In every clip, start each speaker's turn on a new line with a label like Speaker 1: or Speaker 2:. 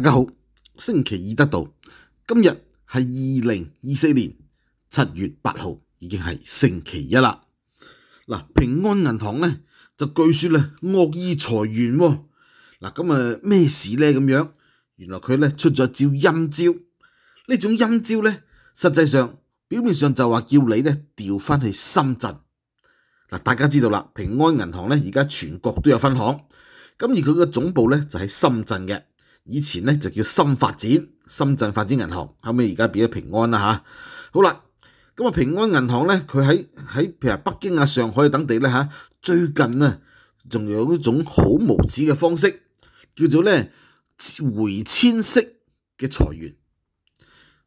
Speaker 1: 大家好，星期二得到，今日係二零二四年七月八號，已經係星期一啦。嗱，平安銀行咧就據說咧惡意裁员，嗱咁啊咩事咧咁樣？原來佢咧出咗招陰招，呢種陰招咧實際上表面上就話叫你咧調翻去深圳。嗱，大家知道啦，平安銀行咧而家全國都有分行，咁而佢嘅總部咧就喺深圳嘅。以前咧就叫深發展，深圳發展銀行，後尾而家變咗平安啦吓。好啦，咁啊平安銀行咧，佢喺喺譬如北京啊、上海等地咧吓，最近啊仲有一種好無恥嘅方式，叫做咧回遷式嘅裁員。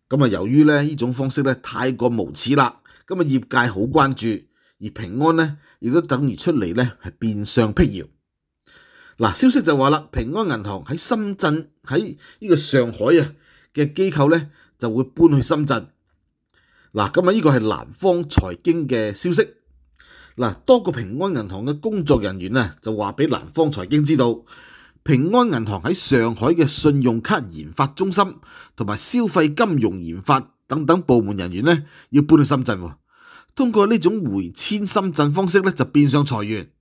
Speaker 1: 咁啊，由於咧呢種方式咧太過無恥啦，咁啊業界好關注，而平安咧亦都等於出嚟咧係變相辟謠。嗱，消息就話啦，平安銀行喺深圳喺呢個上海啊嘅機構咧就會搬去深圳。嗱，咁啊呢個係南方財經嘅消息。嗱，多個平安銀行嘅工作人員啊就話俾南方財經知道，平安銀行喺上海嘅信用卡研發中心同埋消費金融研發等等部門人員咧要搬去深圳。通過呢種回遷深圳方式咧就變相裁員。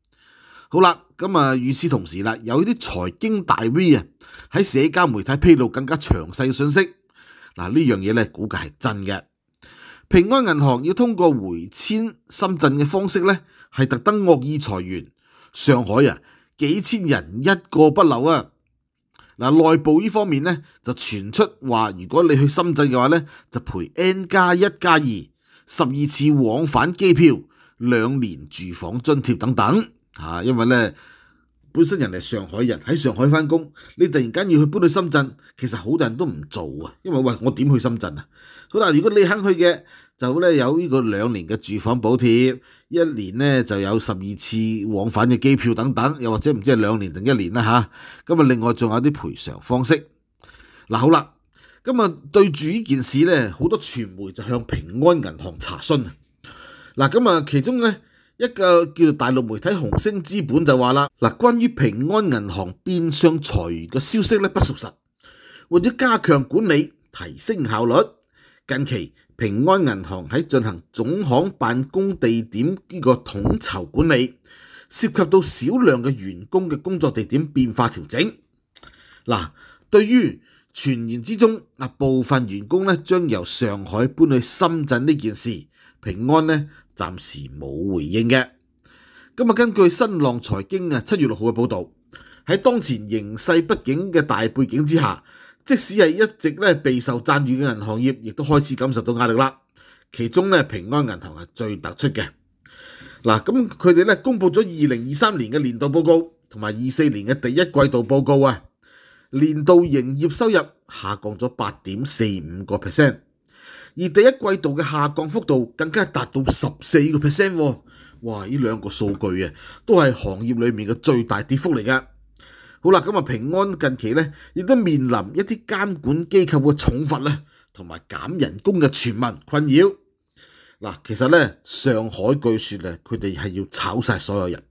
Speaker 1: 好啦，咁啊，與此同時啦，有啲財經大 V 啊喺社交媒體披露更加詳細嘅信息。嗱，呢樣嘢咧，估計係真嘅。平安銀行要通過回遷深圳嘅方式咧，係特登惡意裁员。上海啊，幾千人一個不留啊。嗱，內部呢方面咧就傳出話，如果你去深圳嘅話咧，就賠 N 加一加二十二次往返機票、兩年住房津貼等等。嚇，因為咧本身人哋上海人喺上海翻工，你突然間要去搬去深圳，其實好多人都唔做啊。因為喂，我點去深圳啊？好啦，如果你肯去嘅，就咧有呢個兩年嘅住房補貼，一年咧就有十二次往返嘅機票等等，又或者唔知係兩年定一年啦吓，咁啊，另外仲有啲賠償方式。嗱，好啦，咁啊對住呢件事咧，好多傳媒就向平安銀行查詢。嗱，咁啊其中咧。一個叫做大陸媒體紅星資本就話啦，嗱，關於平安銀行變相裁員嘅消息咧不屬實，為咗加強管理、提升效率，近期平安銀行喺進行總行辦公地點呢個統籌管理，涉及到少量嘅員工嘅工作地點變化調整。嗱，對於傳言之中嗱部分員工咧將由上海搬去深圳呢件事，平安呢暫時冇回應嘅。咁啊，根據新浪財經啊七月六號嘅報導，喺當前形勢不景嘅大背景之下，即使係一直咧備受讚譽嘅銀行業，亦都開始感受到壓力啦。其中咧，平安銀行係最突出嘅。嗱，咁佢哋咧公佈咗二零二三年嘅年度報告同埋二四年嘅第一季度報告啊，年度營業收入下降咗八點四五個 percent。而第一季度嘅下降幅度更加达到十四个 percent，哇！呢两个数据啊，都系行业里面嘅最大跌幅嚟噶。好啦，咁啊平安近期咧，亦都面临一啲监管机构嘅重罚咧，同埋减人工嘅传闻困扰。嗱，其实咧上海据说咧，佢哋系要炒晒所有人。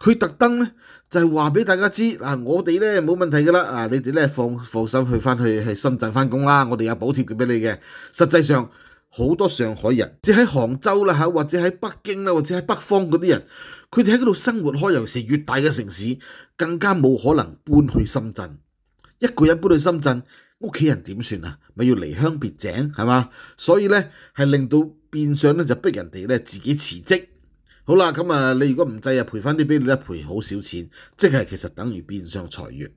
Speaker 1: 佢特登咧就係話俾大家知，嗱我哋咧冇問題噶啦，啊你哋咧放放心去翻去去深圳翻工啦，我哋有補貼嘅俾你嘅。實際上好多上海人，即喺杭州啦嚇，或者喺北京啦，或者喺北方嗰啲人，佢哋喺嗰度生活開，尤其是越大嘅城市，更加冇可能搬去深圳。一個人搬去深圳，屋企人點算啊？咪要離鄉別井係嘛？所以咧係令到變相咧就逼人哋咧自己辭職。好啦，咁啊，你如果唔制啊，賠翻啲俾你咧，賠好少錢，即係其實等於變相裁員。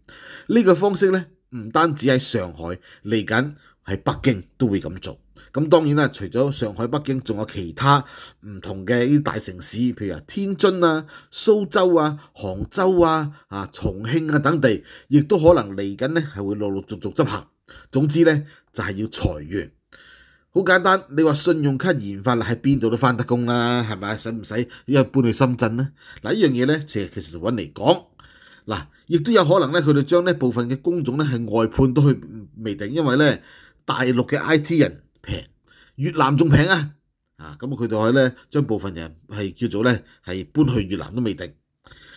Speaker 1: 呢個方式咧，唔單止喺上海，嚟緊喺北京都會咁做。咁當然啦，除咗上海、北京，仲有其他唔同嘅啲大城市，譬如天津啊、蘇州啊、杭州啊、啊重慶啊等地，亦都可能嚟緊咧係會陸陸續續執行。總之咧，就係要裁員。好簡單，你話信用卡研發喺邊度都翻得工啦，係咪？使唔使因為搬去深圳呢？嗱，呢樣嘢咧，其實其實揾嚟講，嗱，亦都有可能咧，佢哋將呢部分嘅工種咧係外判都去未定，因為咧大陸嘅 I T 人平，越南仲平啊，啊，咁佢哋可以咧將部分人係叫做咧係搬去越南都未定。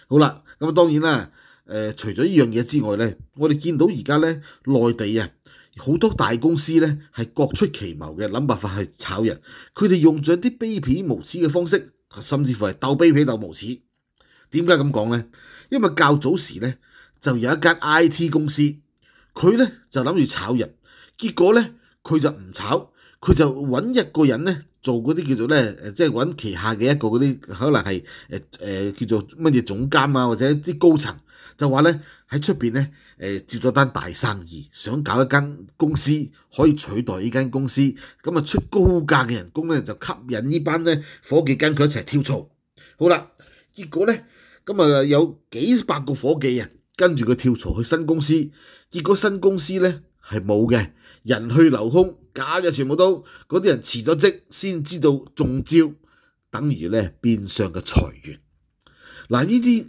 Speaker 1: 好啦，咁啊當然啦，呃，除咗呢樣嘢之外咧，我哋見到而家咧內地啊好多大公司咧係各出奇謀嘅諗辦法去炒人，佢哋用咗啲卑鄙無恥嘅方式，甚至乎係鬥卑鄙鬥無恥。點解咁講咧？因為較早時咧就有一間 I.T 公司，佢咧就諗住炒人，結果咧佢就唔炒，佢就揾一個人咧。做嗰啲叫做咧，誒，即係揾旗下嘅一個嗰啲，可能係誒誒叫做乜嘢總監啊，或者啲高層，就話咧喺出邊咧誒接咗單大生意，想搞一間公司可以取代呢間公司，咁啊出高價嘅人工咧就吸引呢班咧伙計跟佢一齊跳槽。好啦，結果咧咁啊有幾百個伙計啊跟住佢跳槽去新公司，結果新公司咧係冇嘅，人去樓空。假嘅全部都嗰啲人辭咗職先知道中招，等於咧變相嘅裁員。嗱，呢啲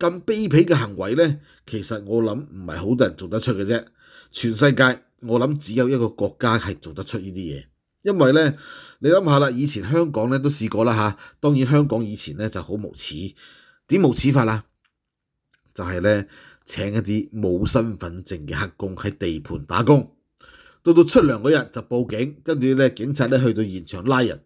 Speaker 1: 咁卑鄙嘅行為咧，其實我諗唔係好多人做得出嘅啫。全世界我諗只有一個國家係做得出呢啲嘢，因為咧你諗下啦，以前香港咧都試過啦嚇。當然香港以前咧就好無恥，點無恥法啦？就係咧請一啲冇身份證嘅黑工喺地盤打工。到到出糧嗰日就報警，跟住咧警察咧去到現場拉人。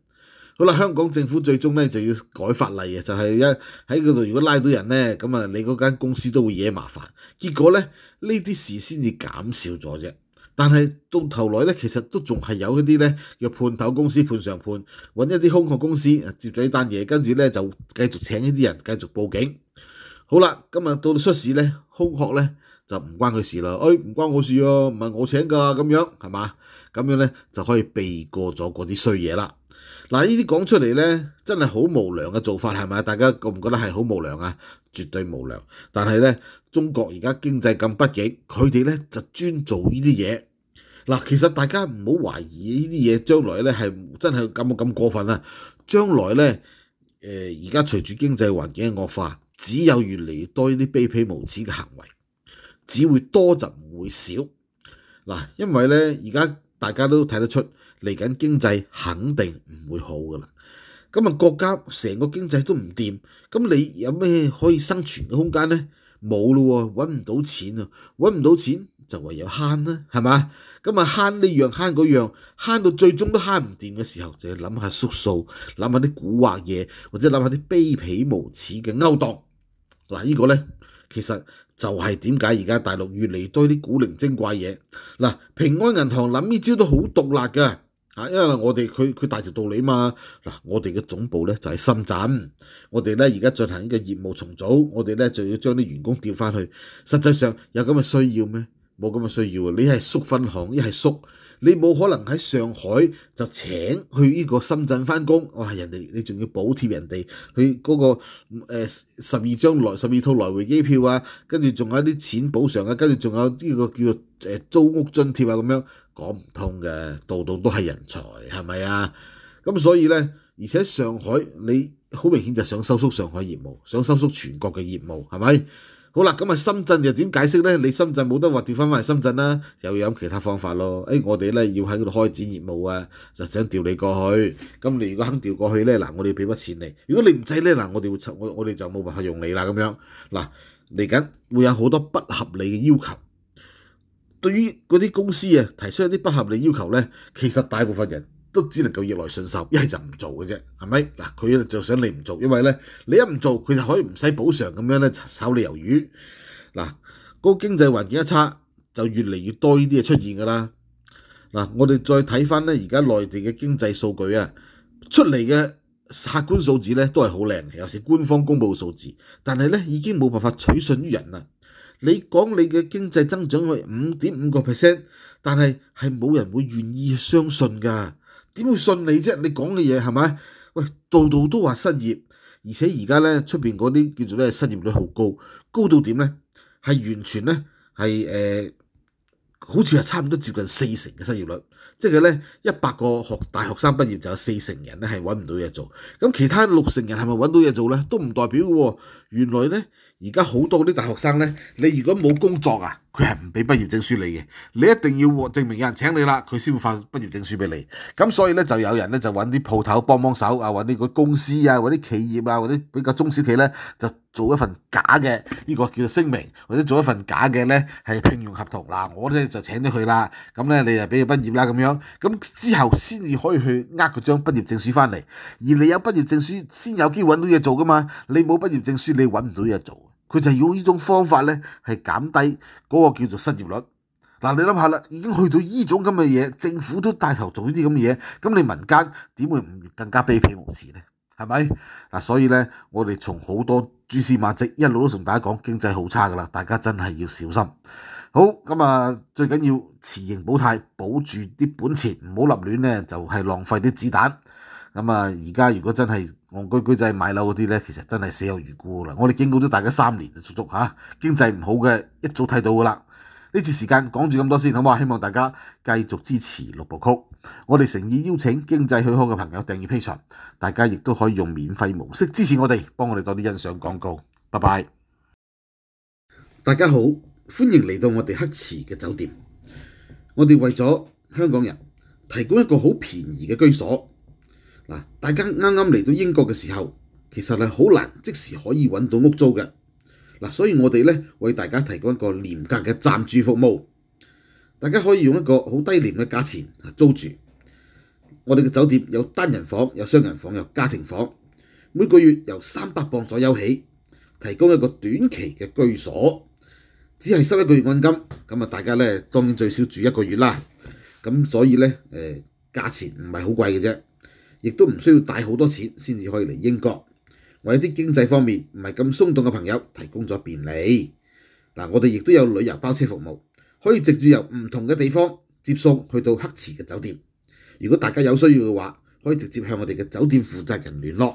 Speaker 1: 好啦，香港政府最終咧就要改法例啊，就係一喺嗰度如果拉到人咧，咁啊你嗰間公司都會惹麻煩。結果咧呢啲事先至減少咗啫。但係到頭來咧，其實都仲係有一啲咧叫判頭公司判上判，揾一啲空殼公司接咗呢單嘢，跟住咧就繼續請一啲人繼續報警。好啦，今日到到出事咧，空殼咧。就唔關佢事啦，誒、哎、唔關我事啊，唔係我請噶，咁樣係嘛？咁樣咧就可以避過咗嗰啲衰嘢啦。嗱，呢啲講出嚟咧，真係好無良嘅做法係咪？大家覺唔覺得係好無良啊？絕對無良。但係咧，中國而家經濟咁不景，佢哋咧就專做呢啲嘢。嗱，其實大家唔好懷疑呢啲嘢，將來咧係真係咁咁過分啊！將來咧，誒而家隨住經濟環境嘅惡化，只有越嚟越多呢啲卑鄙無恥嘅行為。只會多就唔會少，嗱，因為咧而家大家都睇得出嚟緊經濟肯定唔會好噶啦，咁啊國家成個經濟都唔掂，咁你有咩可以生存嘅空間咧？冇咯，搵唔到錢啊，搵唔到錢就唯有慳啦，係嘛？咁啊慳呢樣慳嗰樣，慳到最終都慳唔掂嘅時候，就要諗下縮數，諗下啲古惑嘢，或者諗下啲卑鄙無恥嘅勾當。嗱，呢個咧其實。就係點解而家大陸越嚟多啲古靈精怪嘢嗱？平安銀行諗呢招都好獨立㗎啊，因為我哋佢佢大條道理嘛嗱，我哋嘅總部咧就喺深圳，我哋咧而家進行呢個業務重組，我哋咧就要將啲員工調翻去。實際上有咁嘅需要咩？冇咁嘅需要啊！你係縮分行，一係縮。你冇可能喺上海就請去呢個深圳翻工，哇！人哋你仲要補貼人哋去嗰個十二張來十二套來回機票啊，跟住仲有啲錢補償啊，跟住仲有呢個叫做誒租屋津貼啊，咁樣講唔通嘅，度度都係人才，係咪啊？咁所以咧，而且上海你好明顯就想收縮上海業務，想收縮全國嘅業務，係咪？好啦，咁啊深圳又點解釋咧？你深圳冇得話調翻翻嚟深圳啦，又有其他方法咯。誒、我哋咧要喺嗰度開展業務啊，就想調你過去。咁你如果肯調過去咧，嗱，我哋要俾筆錢你。如果你唔制咧，嗱，我哋會我我哋就冇辦法用你啦。咁樣嗱，嚟緊會有好多不合理嘅要求。對於嗰啲公司啊提出一啲不合理要求咧，其實大部分人，都只能夠逆來順受，一係就唔做嘅啫，係咪？嗱，佢就想你唔做，因為咧你一唔做，佢就可以唔使補償咁樣咧炒你魷魚。嗱，嗰個經濟環境一差，就越嚟越多呢啲嘢出現㗎啦。嗱，我哋再睇翻咧，而家內地嘅經濟數據啊，出嚟嘅客觀數字咧都係好靚嘅，有時官方公佈嘅數字，但係咧已經冇辦法取信於人啦。你講你嘅經濟增長係五點五個 percent，但係係冇人會願意相信㗎。點會信你啫？你講嘅嘢係咪？喂，度度都話失業，而且而家咧出邊嗰啲叫做咩失業率好高，高到點咧？係完全咧係誒，好似係差唔多接近四成嘅失業率，即係咧一百個學大學生畢業就有四成人咧係揾唔到嘢做，咁其他六成人係咪揾到嘢做咧？都唔代表嘅喎。原來咧而家好多啲大學生咧，你如果冇工作啊？佢係唔俾畢業證書你嘅，你一定要證明有人請你啦，佢先會發畢業證書俾你。咁所以咧就有人咧就揾啲鋪頭幫幫手啊，揾啲個公司啊，揾啲企業啊，或者比較中小企咧就做一份假嘅呢個叫做聲明，或者做一份假嘅咧係聘用合同。嗱，我咧就請咗佢啦，咁咧你就俾佢畢業啦咁樣，咁之後先至可以去呃佢張畢業證書翻嚟。而你有畢業證書先有機會揾到嘢做噶嘛，你冇畢業證書你揾唔到嘢做。佢就用呢種方法咧係減低嗰個叫做失業率。嗱，你諗下啦，已經去到呢種咁嘅嘢，政府都帶頭做呢啲咁嘅嘢，咁你民間點會唔更加卑鄙無恥咧？係咪？嗱，所以咧，我哋從好多蛛絲馬跡一路都同大家講經濟好差噶啦，大家真係要小心。好，咁啊，最緊要持盈保泰，保住啲本錢，唔好立亂咧，就係浪費啲子彈。咁啊，而家如果真係戇居居仔買樓嗰啲咧，其實真係死有餘辜啦。我哋警告咗大家三年，足足嚇經濟唔好嘅，一早睇到噶啦。呢次時間講住咁多先，好嘛？希望大家繼續支持六部曲。我哋誠意邀請經濟許可嘅朋友訂閱 Patreon，大家亦都可以用免費模式支持我哋，幫我哋多啲欣賞廣告。拜拜！大家好，歡迎嚟到我哋黑池嘅酒店。我哋為咗香港人提供一個好便宜嘅居所。嗱，大家啱啱嚟到英國嘅時候，其實係好難即時可以揾到屋租嘅。嗱，所以我哋咧為大家提供一個廉價嘅暫住服務，大家可以用一個好低廉嘅價錢租住。我哋嘅酒店有單人房、有雙人房、有家庭房，每個月由三百磅左右起，提供一個短期嘅居所，只係收一個月按金。咁啊，大家咧當然最少住一個月啦。咁所以咧，誒、價錢唔係好貴嘅啫，亦都唔需要帶好多錢先至可以嚟英國。為一啲經濟方面唔係咁鬆動嘅朋友提供咗便利。嗱，我哋亦都有旅遊包車服務，可以直接由唔同嘅地方接送去到黑池嘅酒店。如果大家有需要嘅話，可以直接向我哋嘅酒店負責人聯絡。